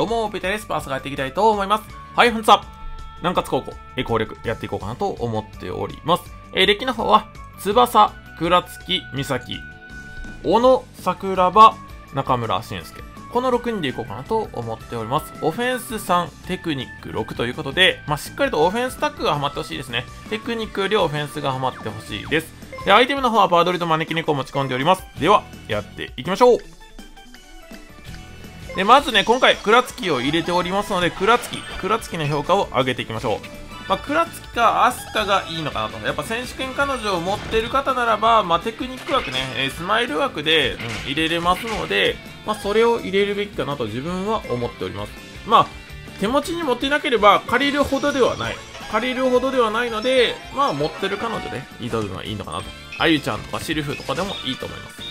どうも、ベテレスパースがやっていきたいと思います。はい、本日は、南葛高校、え攻略やっていこうかなと思っております。え、歴の方は、翼、倉月、美咲、小野、桜庭、中村俊介。この6人でいこうかなと思っております。オフェンス3、テクニック6ということで、まあ、しっかりとオフェンスタックがハマってほしいですね。テクニックよりオフェンスがハマってほしいです。で、アイテムの方はパードリと招き猫を持ち込んでおります。では、やっていきましょう。で、まずね、今回、クラツキを入れておりますので、クラツキ、クラツキの評価を上げていきましょう。まあ、クラツキかアスカがいいのかなと。やっぱ選手権彼女を持ってる方ならば、まあ、テクニック枠ね、えー、スマイル枠で、うん、入れれますので、まあ、それを入れるべきかなと自分は思っております。まあ、手持ちに持ってなければ借りるほどではない。借りるほどではないので、まあ、持ってる彼女で挑むのはいいのかなと。あゆちゃんとかシルフとかでもいいと思います。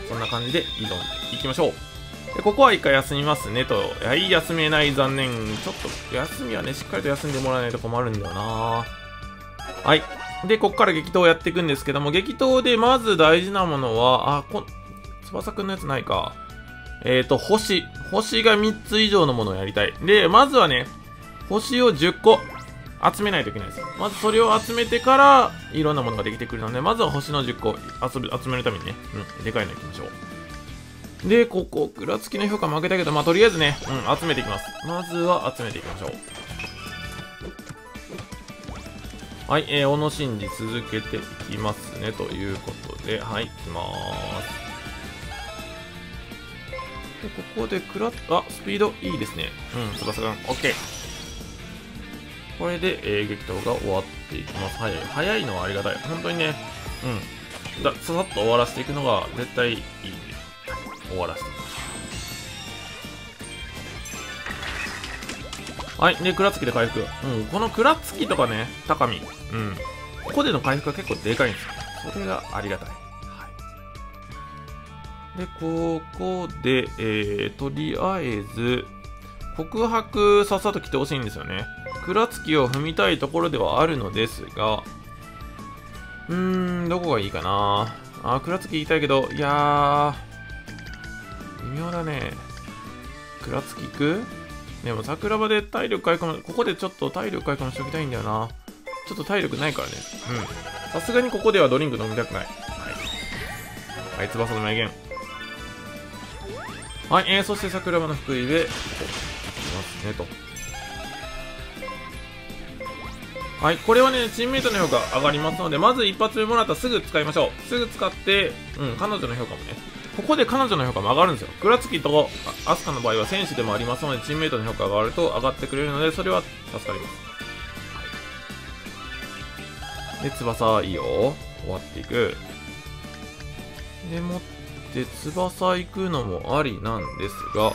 うん。そんな感じで挑んでいきましょう。で、ここは一回休みますねと。はい、休めない、残念。ちょっと、休みはね、しっかりと休んでもらわないと困るんだよなはい。で、ここから激闘やっていくんですけども、激闘でまず大事なものは、あ、こ、翼くんのやつないか。えっ、ー、と、星。星が3つ以上のものをやりたい。で、まずはね、星を10個集めないといけないです。まずそれを集めてから、いろんなものができてくるので、まずは星の10個集集めるためにね、うん、でかいのいきましょう。で、ここ、くらつきの評価負けたけど、まあ、とりあえずね、うん、集めていきます。まずは集めていきましょう。はい、えー、小野真司続けていきますね、ということで、はい、いきまーす。で、ここでくらっ、あ、スピードいいですね。うん、翼くん、オッケー。これで、えー、激闘が終わっていきます。早い。早いのはありがたい。本当にね、うん。だ、ささっと終わらせていくのが絶対いい終わらせて。はい。で、クラツキで回復。うん。このクラツキとかね、高見。うん。ここでの回復が結構でかいんですよ。それがありがたい。はい。で、ここで、えー、とりあえず、告白さっさと来てほしいんですよね。クラツキを踏みたいところではあるのですが、うーん、どこがいいかなあ、クラツキ言いたいけど、いやー、微妙だね。くらつきく？でも桜庭で体力回復も、ここでちょっと体力回復もしときたいんだよな。ちょっと体力ないからね。うん。さすがにここではドリンク飲みたくない。はい。はい、翼の名言。はい、えー、そして桜庭の福井で、いきますね、と。はい、これはね、チームメイトの評価上がりますので、まず一発目もらったらすぐ使いましょう。すぐ使って、うん、彼女の評価もね、ここで彼女の評価も上がるんですよ。クラツキとアスカの場合は選手でもありますので、チームメイトの評価が上がると上がってくれるので、それは助かります。はい、で、翼、いいよ。終わっていく。でもって、翼行くのもありなんですが、う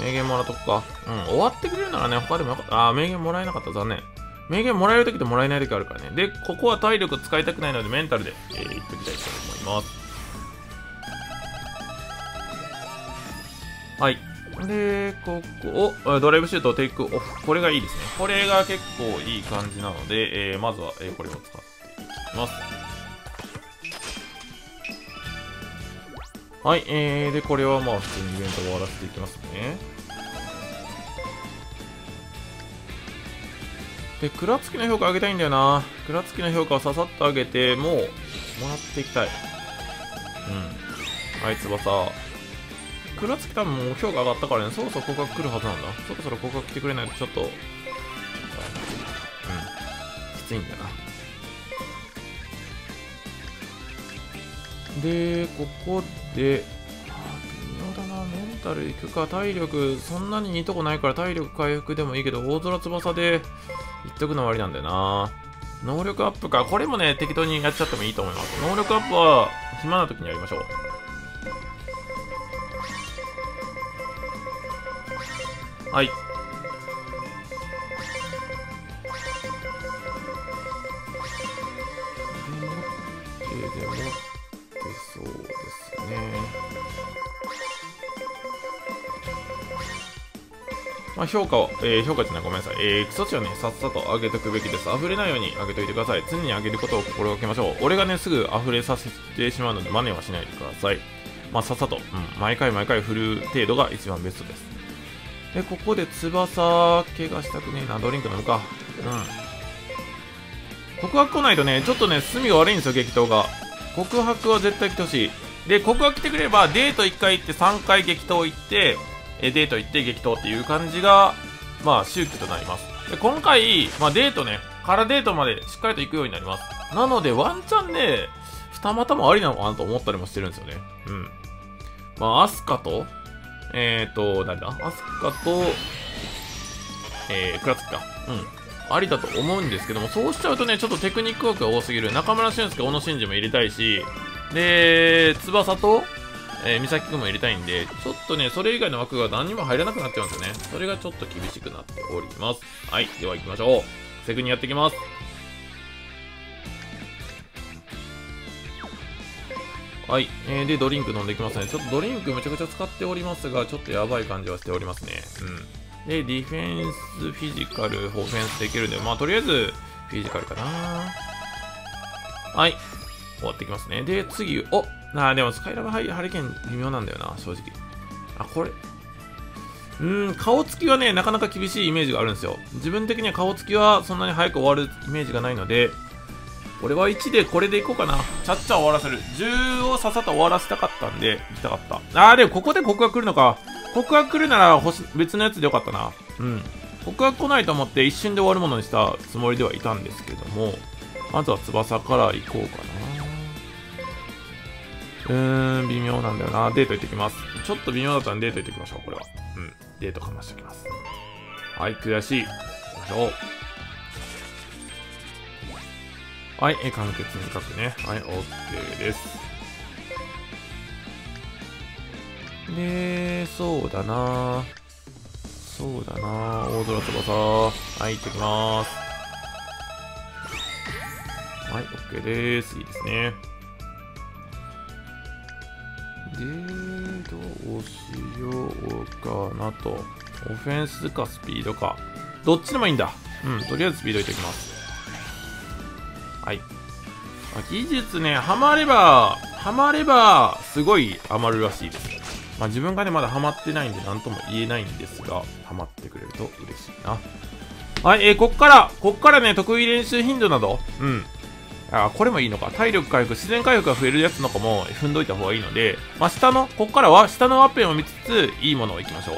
ん。名言もらっとくか。うん。終わってくれるならね、他でもよかった。あ、名言もらえなかった。残念。名言もらえるときともらえないときあるからね。で、ここは体力使いたくないので、メンタルで、えー、いっときたいと思います。はい。で、ここを、ドライブシュート、テイクオフ。これがいいですね。これが結構いい感じなので、えー、まずは、えー、これを使っていきます。はい、えー、で、これはまあ普通にイベント終わらせていきますね。で、クラツキの評価上げたいんだよな。クラツキの評価をささっと上げて、もう、もらっていきたい。うん。はい、翼。クラツキ多分もう評価上がったからね、そろそろ告白来るはずなんだ。そろそろ告白来てくれないとちょっと、うん、きついんだよな。で、ここで、微妙だな、メンタルいくか、体力、そんなにいいとこないから体力回復でもいいけど、大空翼でっとくの終わりなんだよな。能力アップか、これもね、適当にやっちゃってもいいと思います。能力アップは、暇な時にやりましょう。はい。まあ、評価を、えー、評価じゃない、ごめんなさい。えー、基礎値をね、さっさと上げておくべきです。溢れないように上げておいてください。常に上げることを心がけましょう。俺がね、すぐ溢れさせてしまうので、真似はしないでください。まあ、さっさと、うん、毎回毎回振る程度が一番ベストです。で、ここで翼、怪我したくねえな。ドリンク飲むか。うん。告白来ないとね、ちょっとね、隅が悪いんですよ、激闘が。告白は絶対来てほしい。で、告白来てくれれば、デート1回行って3回激闘行って、えデート行って激闘っていう感じが、まあ、周期となります。で、今回、まあ、デートね、空デートまでしっかりと行くようになります。なので、ワンチャンね、二股もありなのかなと思ったりもしてるんですよね。うん。まあ、アスカと、えーと、誰だ？アスカと、えー、クラツキか。うん。ありだと思うんですけども、そうしちゃうとね、ちょっとテクニック枠が多すぎる。中村俊介、小野伸二も入れたいし、で、翼と、えー、美咲くんも入れたいんで、ちょっとね、それ以外の枠が何にも入らなくなっちゃうんですよね。それがちょっと厳しくなっております。はい、では行きましょう。セグにやっていきます。はい。えー、で、ドリンク飲んでいきますね。ちょっとドリンクめちゃくちゃ使っておりますが、ちょっとやばい感じはしておりますね。うん。で、ディフェンス、フィジカル、オフェンスできるんで、まあ、とりあえず、フィジカルかなはい。終わってきますね。で、次、おなあ、でも、スカイラブハリケーン微妙なんだよな、正直。あ、これ。うん、顔つきはね、なかなか厳しいイメージがあるんですよ。自分的には顔つきはそんなに早く終わるイメージがないので、俺は1でこれでいこうかな。ちゃっちゃ終わらせる。10をささっと終わらせたかったんで、行きたかった。あー、でもここで告白来るのか。告白来るなら星別のやつでよかったな。うん。告白来ないと思って一瞬で終わるものにしたつもりではいたんですけども、まずは翼から行こうかな。うーん、微妙なんだよな。デート行ってきます。ちょっと微妙だったんでデート行ってきましょう、これは。うん。デートかましておきます。はい、悔しい。行きましょう。はい、え簡潔に書くね。はい、OK です。で、そうだなそうだな大空翼。はい、行ってきます。はい、OK です。いいですね。で、どうしようかなと。オフェンスかスピードか。どっちでもいいんだ。うん、とりあえずスピードいっておきます。はい。ま、技術ね、ハマれば、ハマれば、すごい余るらしいです。まあ、自分がね、まだハマってないんで、なんとも言えないんですが、ハマってくれると嬉しいな。はい、えー、こっから、こっからね、得意練習頻度など、うん。あ、これもいいのか。体力回復、自然回復が増えるやつのかも踏んどいた方がいいので、まあ、下の、こっからは下のワッペンを見つつ、いいものをいきましょう。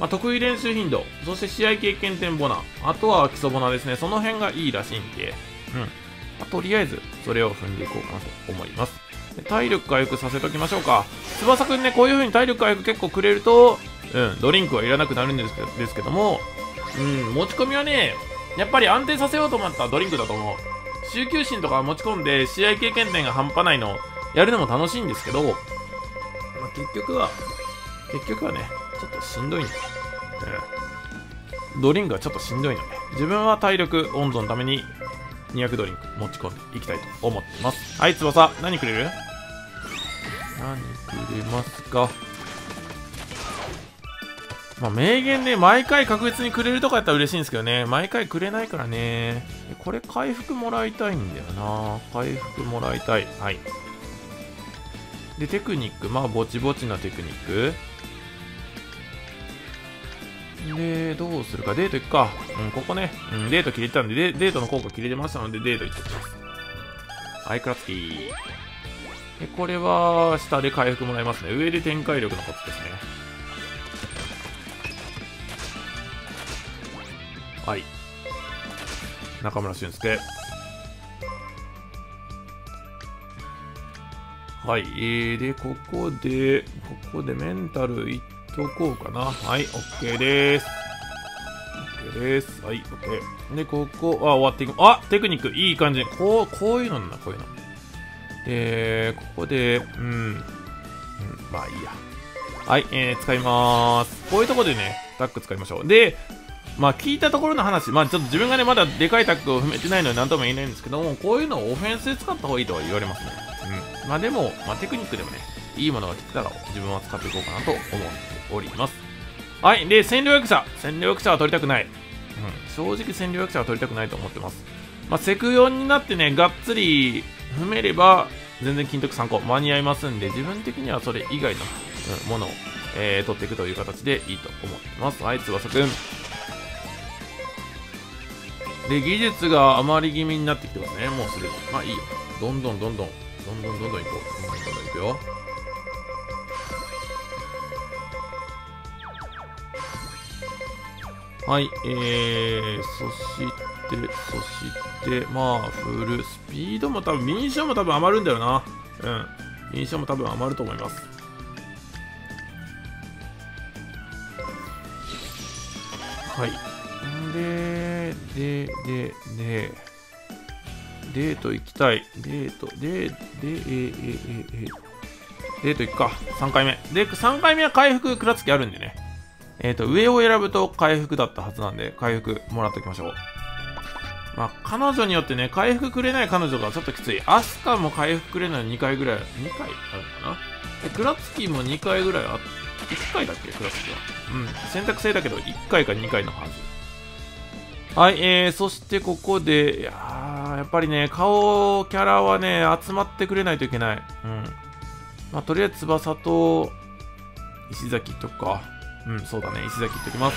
まあ、得意練習頻度、そして試合経験点ボナ、あとは基礎ボナですね。その辺がいいらしいんで、うん。まあ、とりあえず、それを踏んでいこうかなと思います。体力回復させときましょうか。翼くんね、こういう風に体力回復結構くれると、うん、ドリンクはいらなくなるんですけどですけども、うん、持ち込みはね、やっぱり安定させようと思ったらドリンクだと思う。週休心とか持ち込んで試合経験点が半端ないのやるのも楽しいんですけど、まあ、結局は、結局はね、ちょっとしんどいんだ。うん。ドリンクはちょっとしんどいので、自分は体力温存のために200ドリンク持ち込んでいきたいと思ってます。はい、翼、何くれる？何くれますか？まあ、名言で毎回確実にくれるとかやったら嬉しいんですけどね。毎回くれないからね。これ回復もらいたいんだよな。回復もらいたい。はい。で、テクニック。まあ、ぼちぼちなテクニック。で、どうするか。デート行くか。うん、ここね。うん、デート切れたんで、デデートの効果切れてましたので、デート行ってきます。はい、クラツキー。で、これは、下で回復もらいますね。上で展開力のコツですね。はい。中村俊介。はい。えー、で、ここで、ここでメンタルいっとこうかな。はい、OK です。OK です。はい、OK。で、ここ、あ、終わっていく。あ、テクニック、いい感じ。こう、こういうのなんだ、こういうの。で、ここで、うん、うん、まあいいや。はい、えー、使いまーす。こういうとこでね、タック使いましょう。で、まあ聞いたところの話、まあちょっと自分がね、まだでかいタックを踏めてないので何とも言えないんですけども、こういうのをオフェンスで使った方がいいとは言われますね。うん。まあでも、まあテクニックでもね、いいものが来てたら自分は使っていこうかなと思っております。はい。で、占領役者。占領役者は取りたくない。うん。正直占領役者は取りたくないと思ってます。まあ、セク4になってね、がっつり踏めれば、全然金徳3個間に合いますんで、自分的にはそれ以外の、ものをえー、取っていくという形でいいと思ってます。はい、翼くん。で、技術が余り気味になってきてますね。もうすでに。まあいいよ。どんどんどんどん、どんどんどんどんいこう。どんどんどんどんいくよ。はい、えー、そして、そして、まあ、フルスピードも多分、民賞も多分余るんだよな。うん。民賞も多分余ると思います。はい。で、で、で、で、デート行きたい。デート、で、で、えー、え、え、デート行くか。3回目。で、3回目は回復、くらつきあるんでね。えっ、ー、と、上を選ぶと回復だったはずなんで、回復もらっておきましょう。まあ、彼女によってね、回復くれない彼女がちょっときつい。アスカも回復くれないの2回ぐらい、2回あるのかな？で、クラツキも2回ぐらいあっ1回だっけ？クラツキは。うん。選択制だけど、1回か2回のはず。はい、えー、そしてここで、いや、やっぱりね、顔、キャラはね、集まってくれないといけない。うん。まあ、とりあえず翼と、石崎とか、うん、そうだね。石崎行ってきます。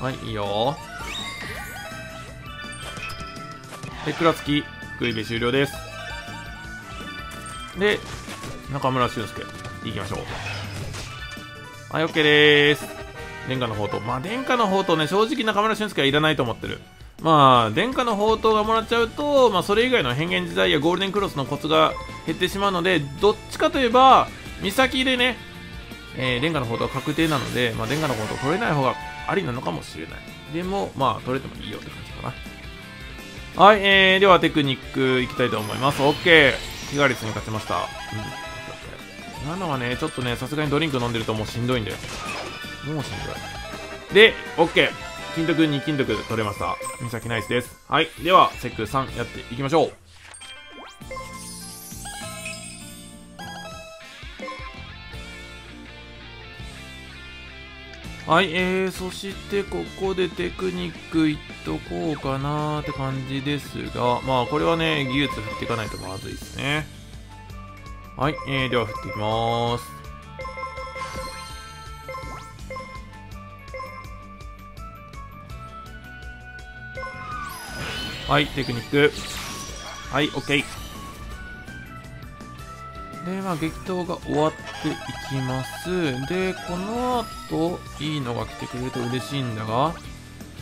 はい、いいよ。で、倉月、福井部終了です。で、中村俊介、行きましょう。はい、OK でーす。殿下の宝刀。まあ、殿下の宝刀ね、正直中村俊介はいらないと思ってる。まあ、殿下の宝刀がもらっちゃうと、まあ、それ以外の変幻自在やゴールデンクロスのコツが減ってしまうので、どっちかといえば、岬でね、えー、レンガの方とは確定なので、まあ、レンガの方と取れない方がありなのかもしれない。でも、まあ、取れてもいいよって感じかな。はい、えー、ではテクニックいきたいと思います。OK。被害率に勝ちました。うん。7はね、ちょっとね、さすがにドリンク飲んでるともうしんどいんだよ。もうしんどい。で、OK。金徳2金徳取れました。美咲ナイスです。はい。では、セック3やっていきましょう。はい、えー、そしてここでテクニックいっとこうかなーって感じですが、まあこれはね、技術振っていかないとまずいですね。はい、えー、では振っていきます。はい、テクニック。はい、OK。で、まあ、激闘が終わっていきます。で、この後、いいのが来てくれると嬉しいんだが、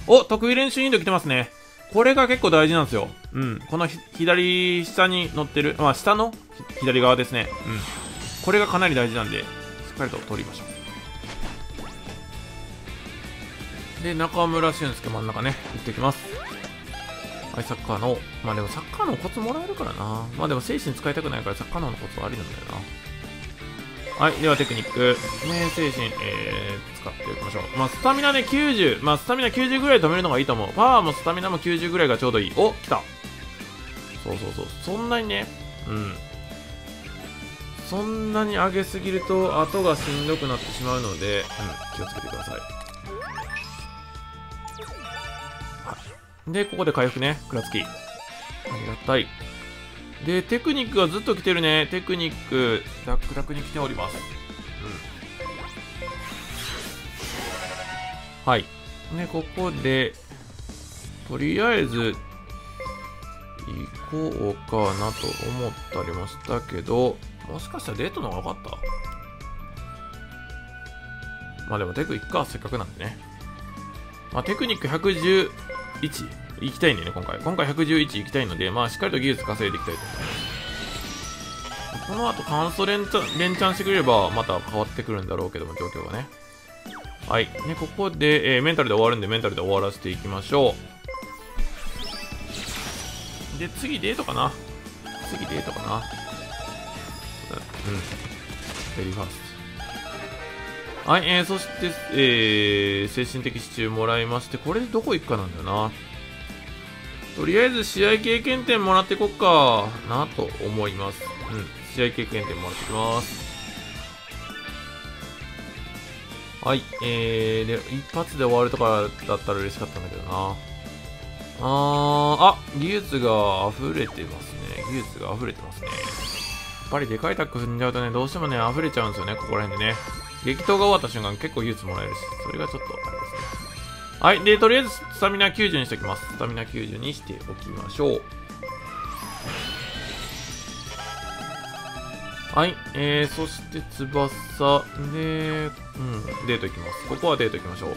お得意練習インド来てますね。これが結構大事なんですよ。うん。この左下に乗ってる、まあ、下の左側ですね。うん。これがかなり大事なんで、しっかりと取りましょう。で、中村俊介真ん中ね、行っていきます。はい、サッカーの、まあでもサッカーのコツもらえるからな。まあでも精神使いたくないからサッカーのコツはありなんだよな。はい、ではテクニック。ね、精神、えー、使っていきましょう。まあスタミナね、90。まあスタミナ90ぐらい止めるのがいいと思う。パワーもスタミナも90ぐらいがちょうどいい。お来たそうそうそう。そんなにね、うん。そんなに上げすぎると後がしんどくなってしまうので、うん、気をつけてください。で、ここで回復ね。クラツキ。ありがたい。で、テクニックがずっと来てるね。テクニック、ダックダクに来ております。うん。はい。ね、ここで、とりあえず、行こうかなと思ったりもしたけど、もしかしたらデートの方が分かった？まあでもテク行くか、せっかくなんでね。まあ、テクニック110、行きたいんでね、今回。今回111行きたいので、まあ、しっかりと技術稼いでいきたいと思います。この後、カンスト連チャ連チャンしてくれれば、また変わってくるんだろうけども、状況がね。はい。ね、ここで、えー、メンタルで終わるんで、メンタルで終わらせていきましょう。で、次デートかな。次デートかな。うん。 very fast。はい、えー、そして、えー、精神的支柱もらいまして、これでどこ行くかなんだよな。とりあえず試合経験点もらってこっかなと思います。うん、試合経験点もらってきます。はい、えー、で、一発で終わるとかだったら嬉しかったんだけどな。あー、あ、技術が溢れてますね。技術が溢れてますね。やっぱりでかいタック踏んじゃうとね、どうしてもね、溢れちゃうんですよね、ここら辺でね。激闘が終わった瞬間結構技術もらえるし、それがちょっとあれですね。はい。で、とりあえず、スタミナ90にしておきます。スタミナ90にしておきましょう。はい。えー、そして翼で、うん、デートいきます。ここはデートいきましょう。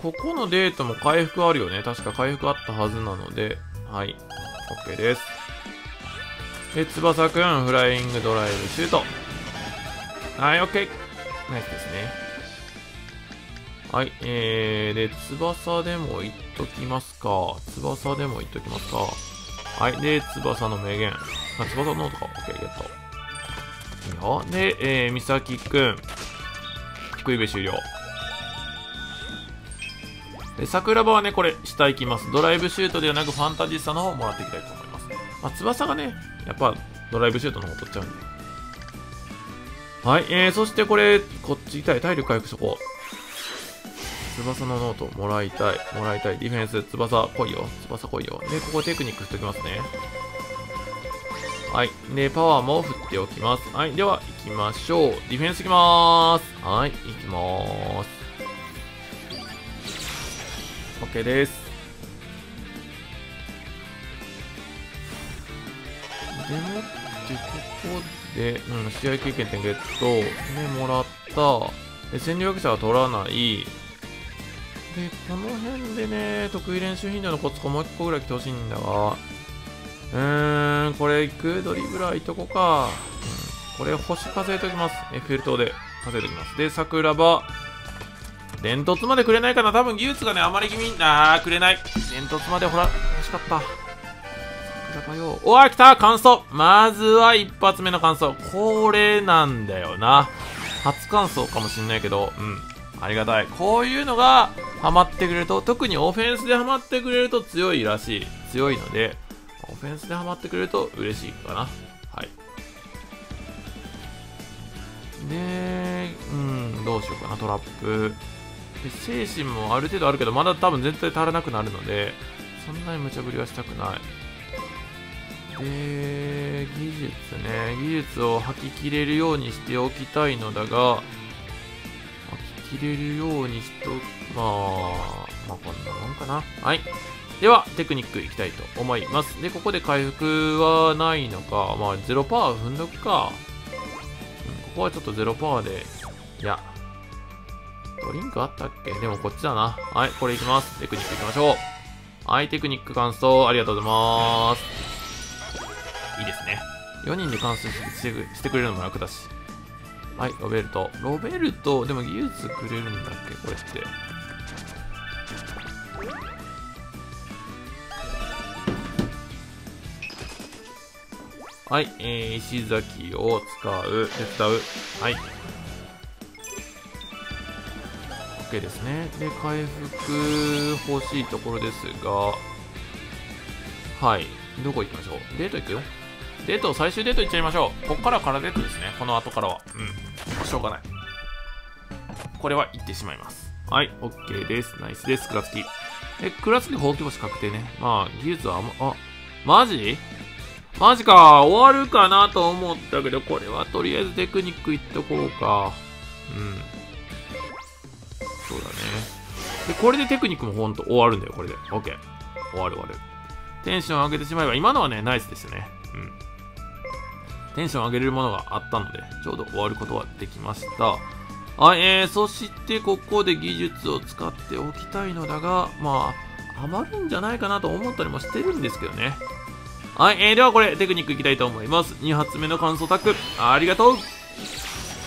ここのデートも回復あるよね。確か回復あったはずなので、はい。OK です。で、翼くん、フライングドライブシュート。はい、OK。ナイスですね。はい、えー、で、翼でも言っときますか。翼でも言っときますか。はい、で、翼の名言。あ、翼の音か。OK、ゲット。いいよ。で、えー、美咲くん。低い上終了。で、桜庭はね、これ、下行きます。ドライブシュートではなく、ファンタジスタの方をもらっていきたいと思います。まあ、翼がね、やっぱ、ドライブシュートの方取っちゃうんで。はい、えー、そしてこれ、こっち行きたい。体力回復しとこう。翼のノートもらいたい。もらいたい。ディフェンス、翼来いよ。翼来いよ。で、ここテクニック振っておきますね。はい。で、パワーも振っておきます。はい。では、行きましょう。ディフェンス行きまーす。はい。行きまーす。OK です。でもって、ここで、うん、試合経験点ゲット。で、もらった。で、戦略者は取らない。で、この辺でね、得意練習頻度のコツかもう一個ぐらい来てほしいんだが、うーん、これ行く？ドリブラーいとこか。うん、これ星数えておきます。エッフェル塔で数えておきます。で、桜庭。伝突までくれないかな多分技術がね、あまり気味、あー、くれない。伝突までほら、欲しかった。おわ、来た乾燥まずは一発目の乾燥。これなんだよな。初乾燥かもしんないけど、うん。ありがたい。こういうのがハマってくれると、特にオフェンスでハマってくれると強いらしい。強いので、オフェンスでハマってくれると嬉しいかな。はい。で、うん、どうしようかな、トラップ。で、精神もある程度あるけど、まだ多分全体足らなくなるので、そんなに無茶ぶりはしたくない。で、技術ね。技術を吐き切れるようにしておきたいのだが、吐き切れるようにしておき、まあ、まあこんなもんかな。はい。では、テクニックいきたいと思います。で、ここで回復はないのか。まあ、0%踏んどくか。ここはちょっと0%で。いや。ドリンクあったっけ？でもこっちだな。はい、これいきます。テクニックいきましょう。はい、テクニック感想ありがとうございます。いいですね。4人で完成してくれるのも楽だし。はい、ロベルト。ロベルト、でも技術くれるんだっけ？これって。はい、えー、石崎を使う、手伝う。はい。OK ですね。で、回復欲しいところですが、はい。どこ行きましょう？デート行く？よ。デート、最終デート行っちゃいましょう。こっからからデートですね。この後からは。うん。しょうがない。これは行ってしまいます。はい、OK です。ナイスです。クラツキ。え、クラツキほうき星確定ね。まあ、技術はあ、まあ、マジ？マジか、終わるかなと思ったけど、これはとりあえずテクニックいっとこうか。うん。そうだね。で、これでテクニックもほんと終わるんだよ、これで。OK。終わる終わる。テンション上げてしまえば、今のはね、ナイスですよね。うん。テンション上げれるものがあったので、ちょうど終わることができました。はい、えー、そしてここで技術を使っておきたいのだが、まあ、余るんじゃないかなと思ったりもしてるんですけどね。はい、えー、ではこれ、テクニックいきたいと思います。2発目の乾燥タック、ありがとう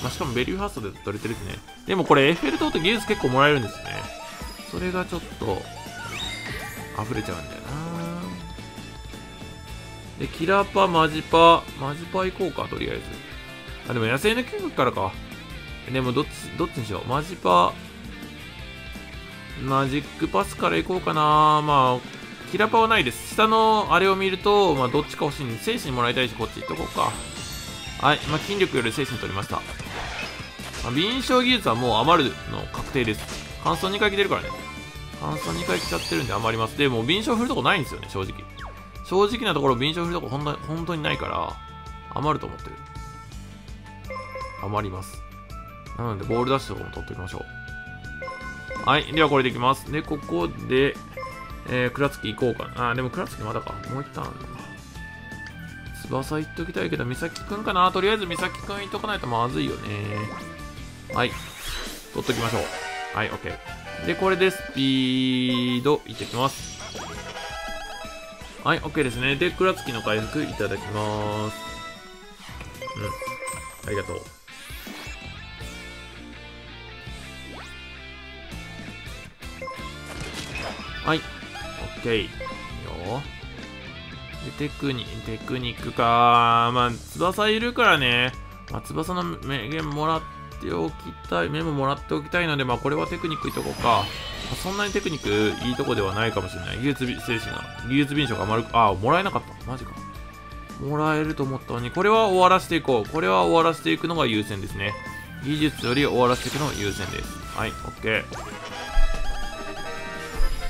まあ、しかもベリューファーストで取れてるしね。でもこれ、エッフェル塔って技術結構もらえるんですね。それがちょっと、溢れちゃうんだよなで、キラパ、マジパ、マジパ行こうか、とりあえず。あ、でも野生の嗅覚からか。でもどっち、どっちにしよう。マジパ、マジックパスから行こうかなまあ、キラパはないです。下のあれを見ると、まあ、どっちか欲しいんで、精神もらいたいし、こっち行っとこうか。はい。まあ、筋力より精神取りました。まあ、敏捷技術はもう余るの確定です。乾燥2回来てるからね。乾燥2回来ちゃってるんで余ります。で、もう敏捷振るとこないんですよね、正直。正直なところ、敏捷振るとこほん本当にないから、余ると思ってる。余ります。なので、ボールダッシュとかも取っておきましょう。はい。では、これでいきます。で、ここで、えー、クラツキ行こうかな。あ、でもクラツキまだか。もう一旦あるのか。翼行っときたいけど、美咲くんかなとりあえず美咲くん行っとかないとまずいよね。はい。取っときましょう。はい、OK。で、これでスピードいってきます。はい、OK ですね。で、クラツキの回復いただきます。うん。ありがとう。はい。OK。いいよ。で、テクニ、テクニックか。まあ、翼いるからね。まあ、翼の名言もらっておきたい。メモもらっておきたいので、まあ、これはテクニックいとこうか。そんなにテクニックいいとこではないかもしれない。技術精神が、技術便書が丸く、あ、もらえなかった。マジか。もらえると思ったのに、これは終わらせていこう。これは終わらせていくのが優先ですね。技術より終わらせていくのが優先です。はい、OK。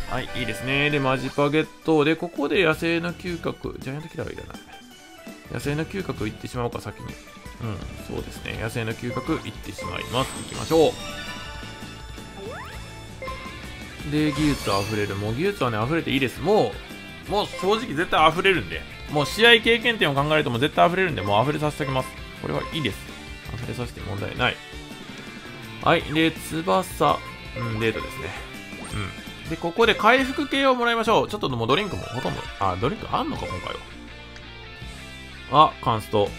はい、いいですね。で、マジパゲット。で、ここで野生の嗅覚。ジャイアントキラーはいらない。野生の嗅覚いってしまおうか、先に。うん、そうですね。野生の嗅覚いってしまいます。行きましょう。で、技術溢れる。もう技術はね、溢れていいです。もう、もう正直絶対溢れるんで。もう試合経験点を考えるともう絶対溢れるんで、もう溢れさせておきます。これはいいです。溢れさせて問題ない。はい。で、翼。うん、デートですね。うん。で、ここで回復系をもらいましょう。ちょっともうドリンクもほとんど、あ、ドリンクあんのか、今回は。あ、カンスト。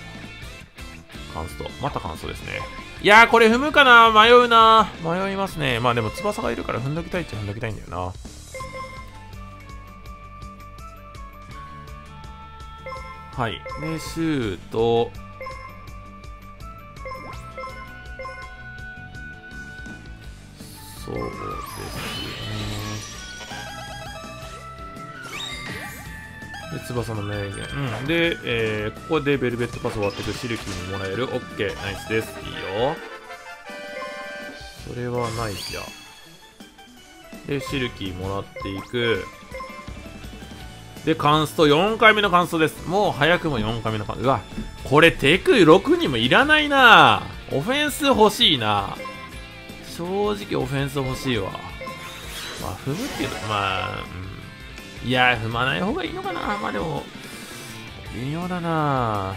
カンスト。またカンストですね。いやー、これ踏むかな？迷うな迷いますね。まあでも翼がいるから踏んどきたいっちゃ踏んどきたいんだよな。はい。で、シュート。そう翼の名言。うん。で、えー、ここでベルベットパス終わってくシルキーにもらえる。オッケー。ナイスです。いいよ。それはナイスや。で、シルキーもらっていく。で、カンスト、4回目のカンストです。もう早くも4回目のカンスト。うわ、これテク6にもいらないなオフェンス欲しいな正直オフェンス欲しいわ。まあ、踏むけど、まあ、うんいや踏まない方がいいのかなまあでも、微妙だな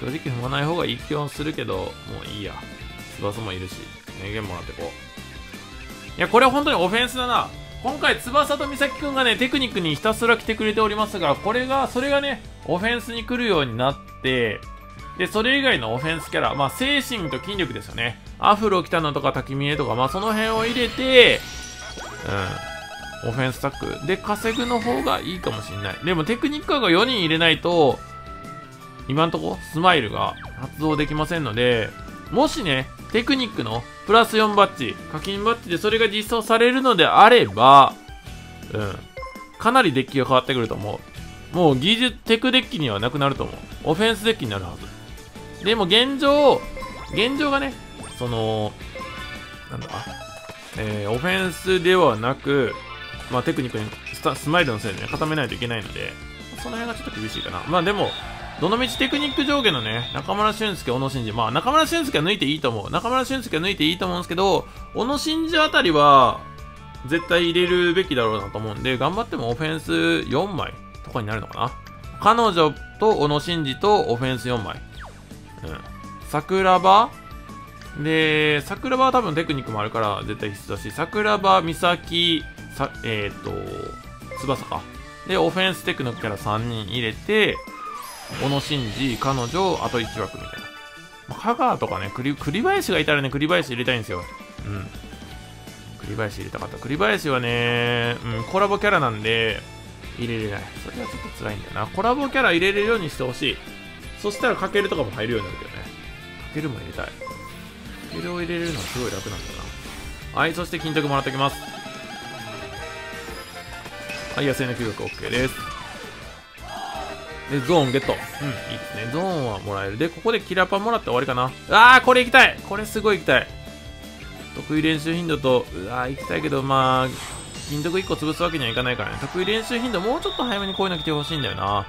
正直踏まない方がいい気はするけど、もういいや。翼もいるし、名言もらってこう。いや、これは本当にオフェンスだな。今回、翼と美咲くんがね、テクニックにひたすら来てくれておりますが、これが、それがね、オフェンスに来るようになって、で、それ以外のオフェンスキャラ、まあ、精神と筋力ですよね。アフロ来たのとか、滝見えとか、まあ、その辺を入れて、うん。オフェンスタックで稼ぐの方がいいかもしれない。でもテクニックが4人入れないと、今んとこスマイルが発動できませんので、もしね、テクニックのプラス4バッジ、課金バッジでそれが実装されるのであれば、うん、かなりデッキが変わってくると思う。もう技術、テクデッキにはなくなると思う。オフェンスデッキになるはず。でも現状、現状がね、その、なんだ、えー、オフェンスではなく、まあ、テクニックにスマイルのせいでね、固めないといけないので、その辺がちょっと厳しいかな。まあでも、どのみちテクニック上下のね、中村俊介、小野伸二。まあ、中村俊介は抜いていいと思う。中村俊介は抜いていいと思うんですけど、小野伸二あたりは、絶対入れるべきだろうなと思うんで、頑張ってもオフェンス4枚とかになるのかな。彼女と小野伸二とオフェンス4枚。うん。桜庭で、桜庭は多分テクニックもあるから絶対必須だし、桜庭、美咲、さ、えっ、ー、と、翼か。で、オフェンステクのキャラ3人入れて、小野伸二、彼女、あと1枠みたいな。まあ、香川とかね、栗栗林がいたらね、栗林入れたいんですよ。うん。栗林入れたかった。栗林はね、うん、コラボキャラなんで、入れれない。それはちょっと辛いんだよな。コラボキャラ入れれるようにしてほしい。そしたらかけるとかも入るようになるけどね。かけるも入れたい。かけるを入れるのはすごい楽なんだよな。はい、そして金徳もらっておきます。はい、野生の嗅覚 OK です。で、ゾーンゲット。うん、いいですね。ゾーンはもらえる。で、ここでキラパンもらって終わりかな。あー、これ行きたいこれすごい行きたい。得意練習頻度と、うわー、行きたいけど、まあ、金得1個潰すわけにはいかないからね。得意練習頻度もうちょっと早めにこういうの来てほしいんだよな。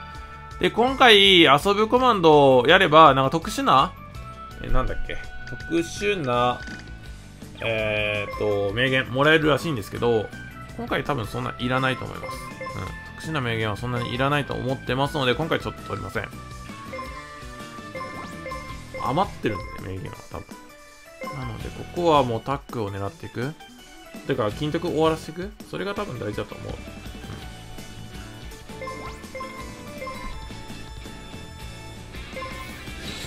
で、今回遊ぶコマンドをやれば、なんか特殊な、え、なんだっけ、特殊な、えー、っと、名言もらえるらしいんですけど、今回多分そんないらないと思います。うん。特殊な名言はそんなにいらないと思ってますので、今回ちょっと取りません。余ってるんで、名言は多分。なので、ここはもうタックを狙っていく。てか、金徳終わらせていく？それが多分大事だと思う。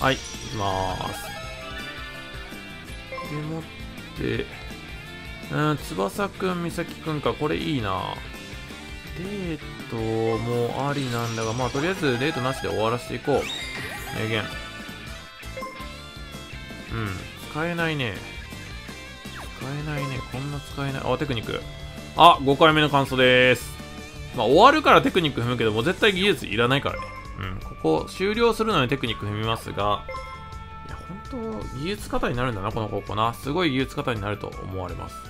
はい、いきまーす。でもって、うん、翼くん、美咲くんか、これいいな。デートもありなんだが、まあ、とりあえずデートなしで終わらせていこう。名言。うん、使えないね。使えないね。こんな使えない。あ、テクニック。あ、5回目の感想です。まあ、終わるからテクニック踏むけど、もう絶対技術いらないからね。うん、ここ終了するのにテクニック踏みますが、いや、本当技術型になるんだな、この高校な。すごい技術型になると思われます。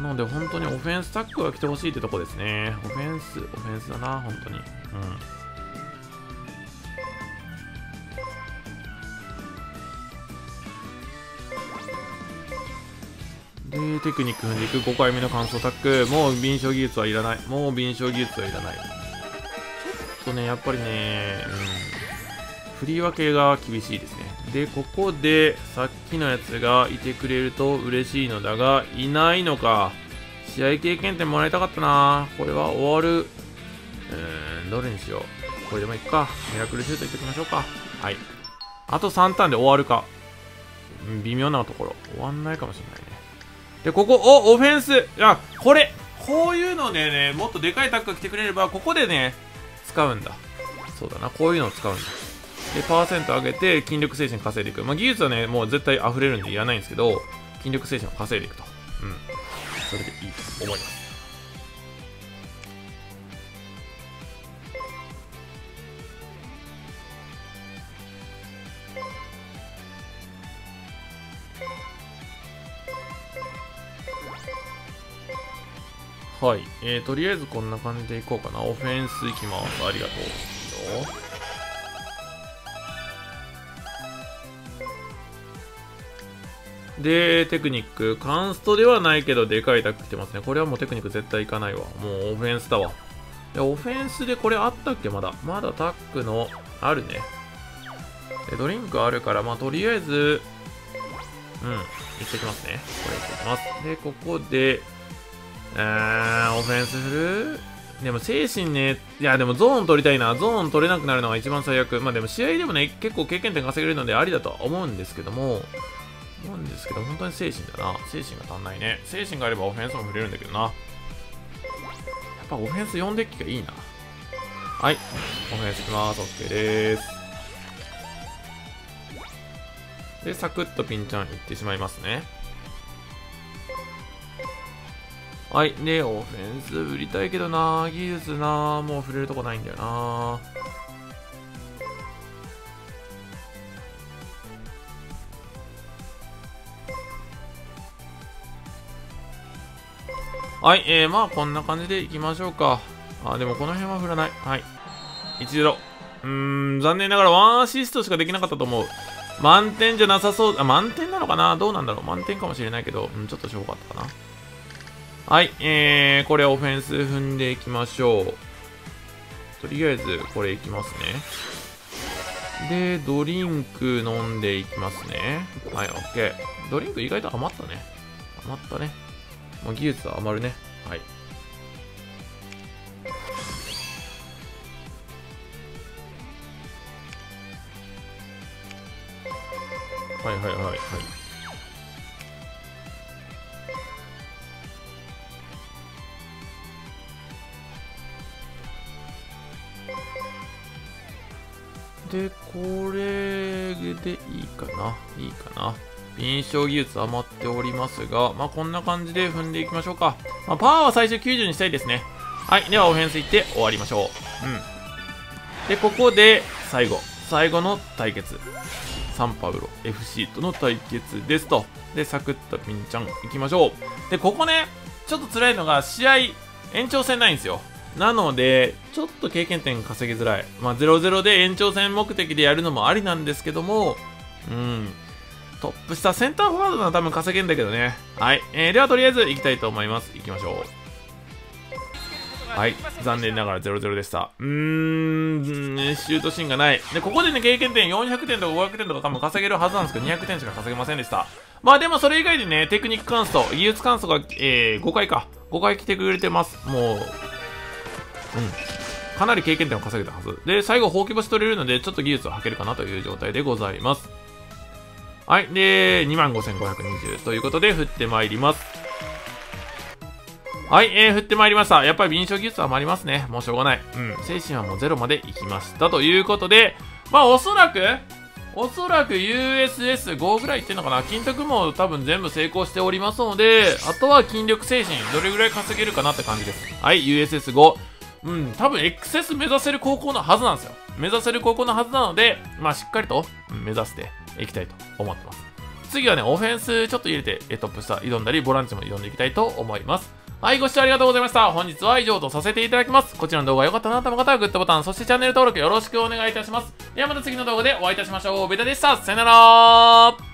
なので、本当にオフェンスタックが来てほしいってとこですね。オフェンス、オフェンスだな、本当に。うん。で、テクニック踏んでいく5回目の乾燥タック。もう敏捷技術はいらない。もう敏捷技術はいらない。とね、やっぱりね、うん、振り分けが厳しいですね。で、ここで、さっきのやつがいてくれると嬉しいのだが、いないのか。試合経験点もらいたかったなこれは終わる。うーん、どれにしよう。これでもいっか。ミラクルシュートいっておきましょうか。はい。あと3ターンで終わるか。微妙なところ。終わんないかもしれないね。で、ここ、お、オフェンス。あ、これ。こういうのでね、もっとでかいタックが来てくれれば、ここでね、使うんだ。そうだな、こういうのを使うんだ。で、パーセント上げて、筋力精神稼いでいく。まあ、技術はね、もう絶対溢れるんでいらないんですけど、筋力精神を稼いでいくと。うん。それでいいと思います。はい。えー、とりあえずこんな感じでいこうかな。オフェンスいきます。ありがとう。で、テクニック。カンストではないけど、でかいタック来てますね。これはもうテクニック絶対いかないわ。もうオフェンスだわ。で、オフェンスでこれあったっけ？まだ。まだタックの、あるね。で、ドリンクあるから、まあ、とりあえず、うん、行ってきますね。これ行ってきます。で、ここで、えー、オフェンスする？でも精神ね、いやでもゾーン取りたいな。ゾーン取れなくなるのが一番最悪。まあでも試合でもね、結構経験点稼げるのでありだとは思うんですけども、思うんですけど、本当に精神だな。精神が足んないね。精神があればオフェンスも振れるんだけどな。やっぱオフェンス4デッキがいいな。はい。オフェンスいきます。OK です。で、サクッとピンチャンいってしまいますね。はい。で、オフェンス売りたいけどな技術なもう触れるとこないんだよなはい。えー、まあ、こんな感じでいきましょうか。あ、でもこの辺は振らない。はい。1-0。うーん、残念ながらワンアシストしかできなかったと思う。満点じゃなさそう。あ、満点なのかな？どうなんだろう？満点かもしれないけど、うん、ちょっとしょぼかったかな。はい、えー、これオフェンス踏んでいきましょう。とりあえず、これいきますね。で、ドリンク飲んでいきますね。はい、オッケー。ドリンク意外と余ったね。余ったね。まあ、技術は余るね。はい。はいはいはいはい。で、これでいいかな？いいかな？臨床技術余っておりますが、まあ、こんな感じで踏んでいきましょうか。まあ、パワーは最初90にしたいですね。はい。では、オフェンスいって終わりましょう。うん。で、ここで、最後。最後の対決。サンパウロ FC との対決ですと。で、サクッとピンちゃん行きましょう。で、ここね、ちょっと辛いのが、試合、延長戦ないんですよ。なので、ちょっと経験点稼ぎづらい。まあ、0-0で延長戦目的でやるのもありなんですけども、うん。トップ下、センターフォワードなら多分稼げんだけどね。はい。えー、ではとりあえず行きたいと思います。行きましょう。はい。残念ながら0-0でした。うーん、シュートシーンがない。で、ここでね、経験点400点とか500点とか多分稼げるはずなんですけど、200点しか稼げませんでした。まあでもそれ以外でね、テクニック関数と技術関数が、えー、5回か。5回来てくれてます。もう、うん。かなり経験点を稼げたはず。で、最後、ほうき星取れるので、ちょっと技術をはけるかなという状態でございます。はい。で、25,520ということで、振ってまいります。はい、えー、振ってまいりました。やっぱり臨床技術は余りますね。もうしょうがない。うん。精神はもうゼロまで行きました。ということで、まあ、おそらく、おそらく USS5 ぐらいいってんのかな筋力も多分全部成功しておりますので、あとは筋力精神、どれぐらい稼げるかなって感じです。はい、USS5。うん、多分 XS 目指せる高校のはずなんですよ。目指せる高校のはずなので、まあしっかりと目指していきたいと思ってます。次はね、オフェンスちょっと入れて、トップ下挑んだり、ボランチも挑んでいきたいと思います。はい、ご視聴ありがとうございました。本日は以上とさせていただきます。こちらの動画が良かったなと思う方はグッドボタン、そしてチャンネル登録よろしくお願いいたします。ではまた次の動画でお会いいたしましょう。ベタでした。さよなら